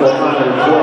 That's the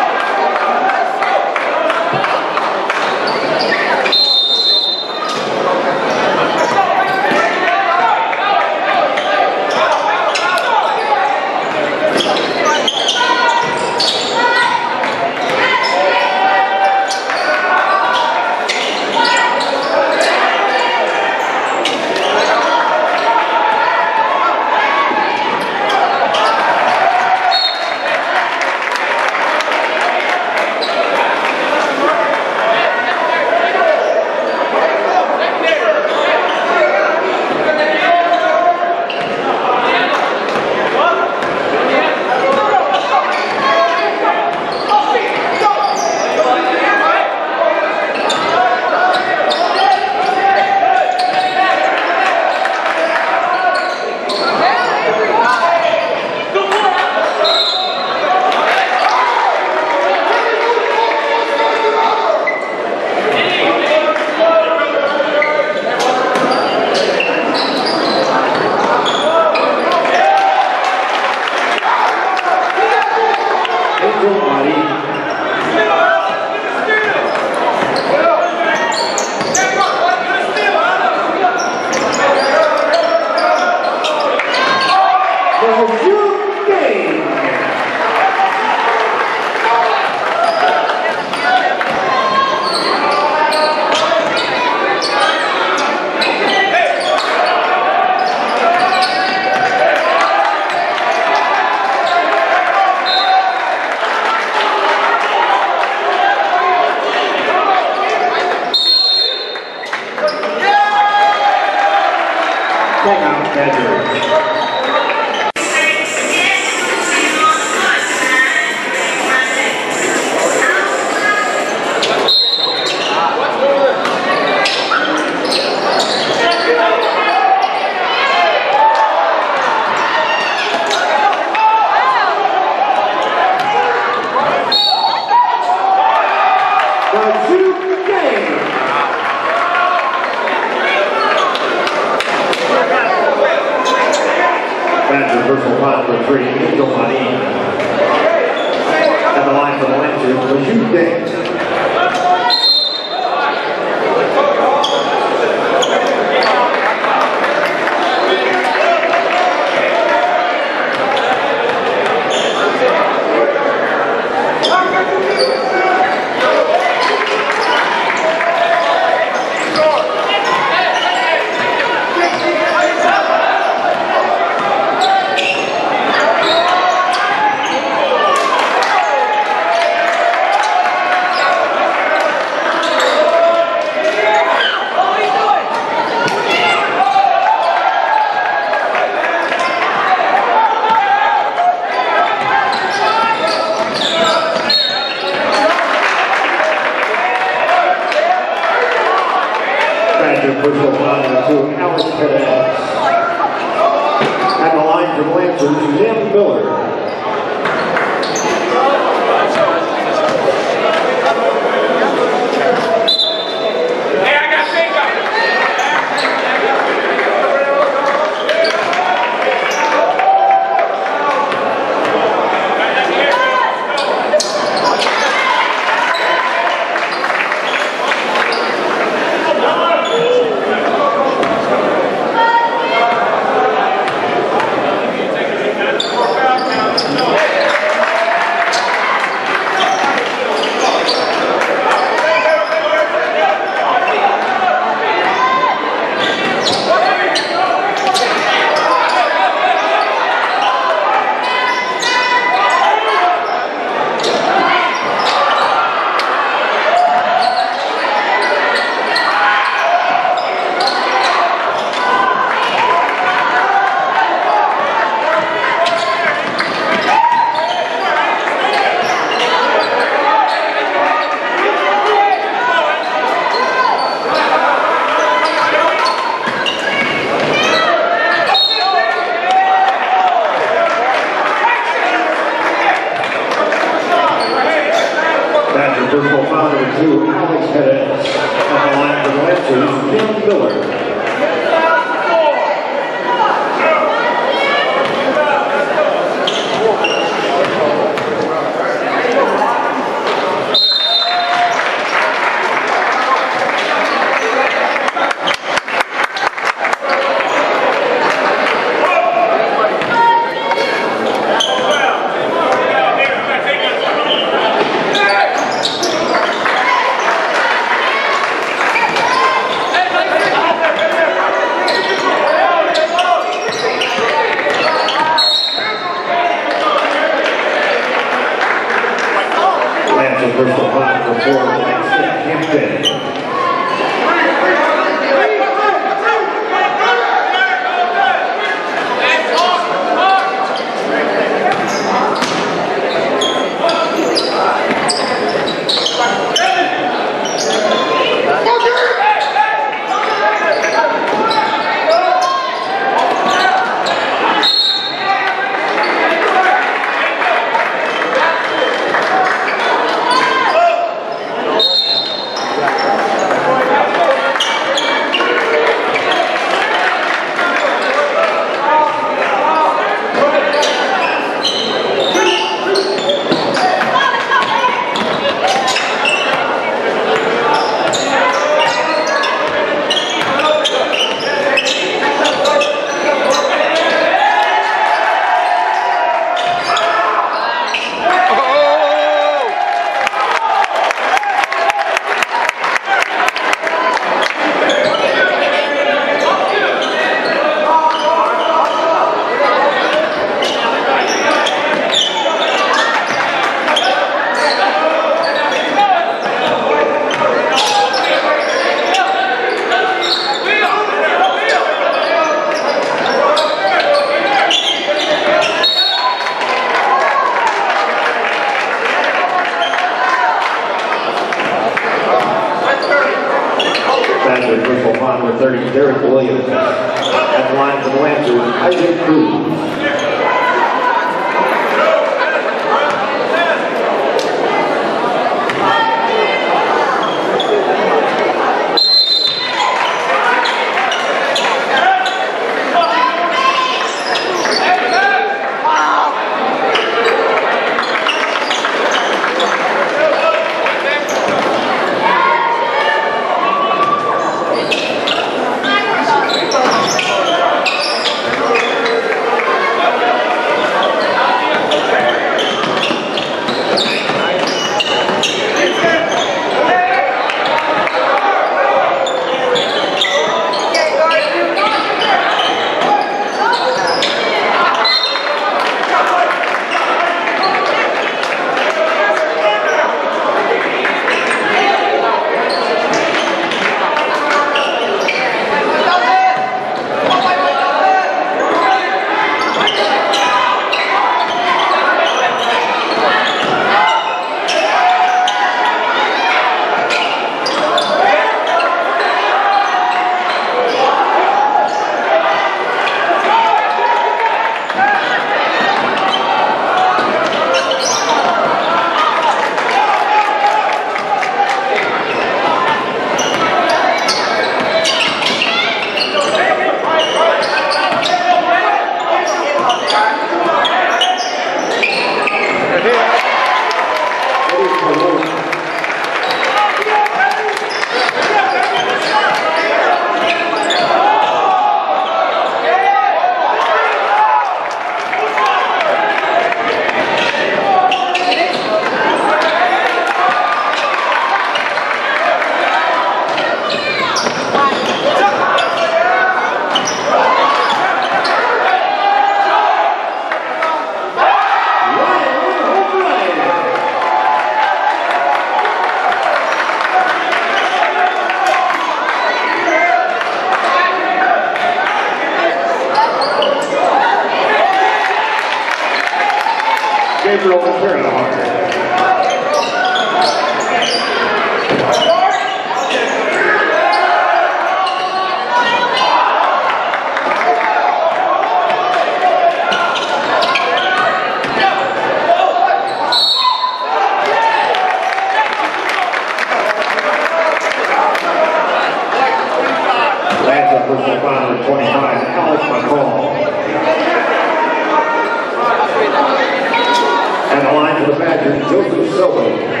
line for the Badgers, Joseph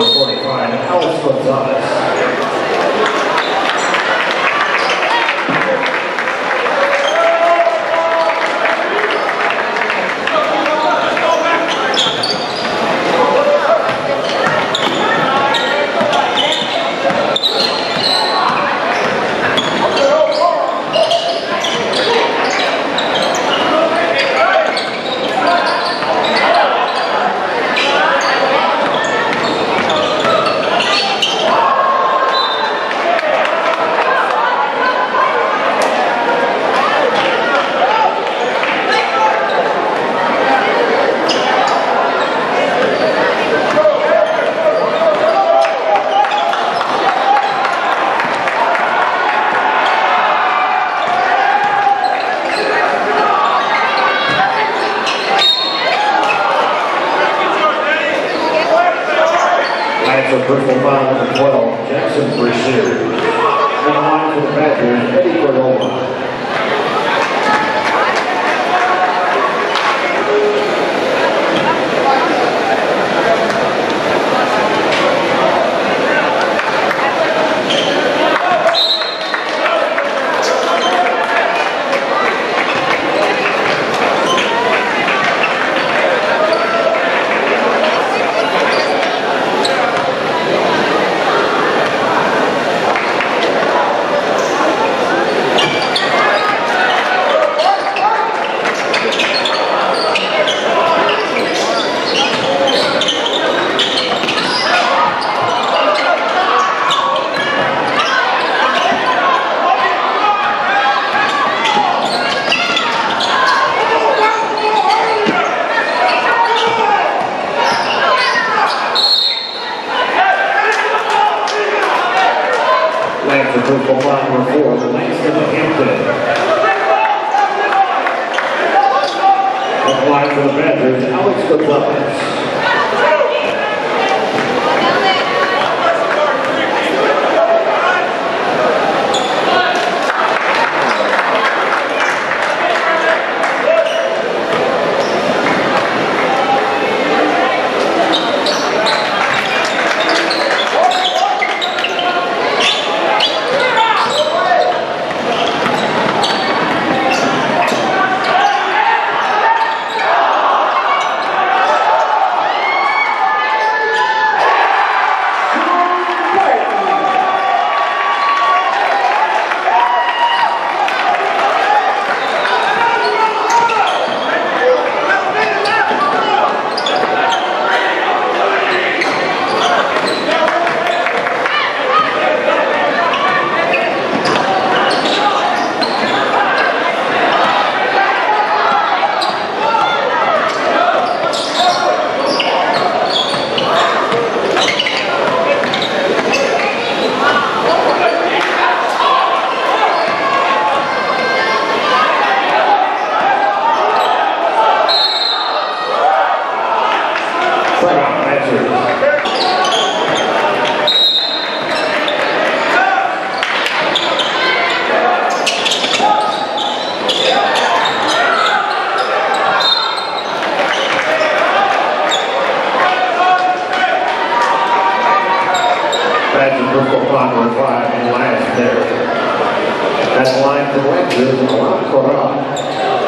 number 45, Alex Gonzalez. Badger purple five or five and last there. That line for Rangers, Alon Corral.